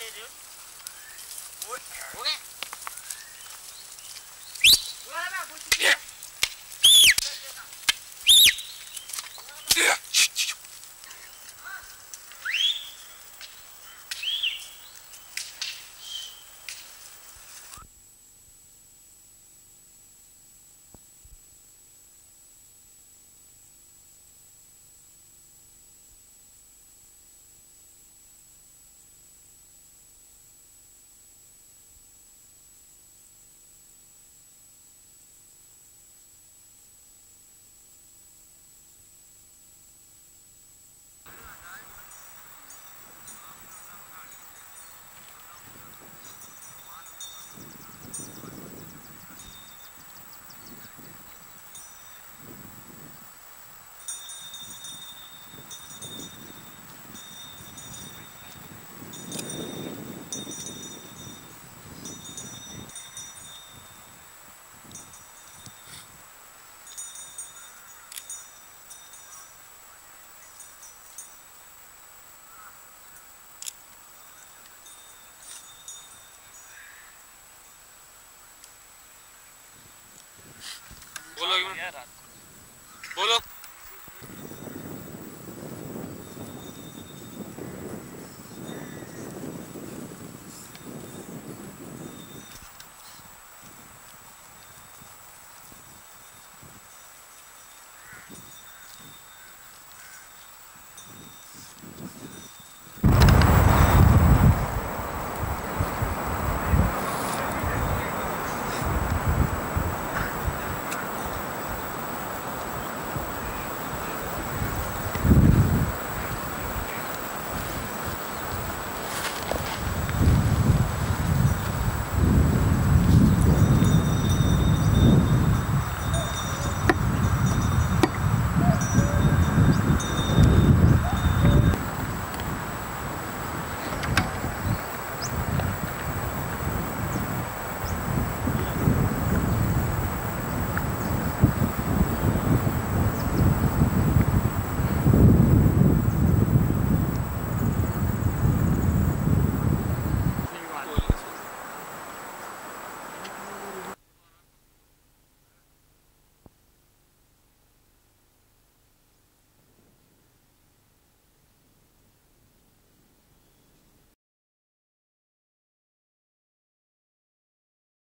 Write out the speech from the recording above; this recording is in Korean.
내려. 뭐? 오게. 뭐 하나 보시게. बोलो बोलो।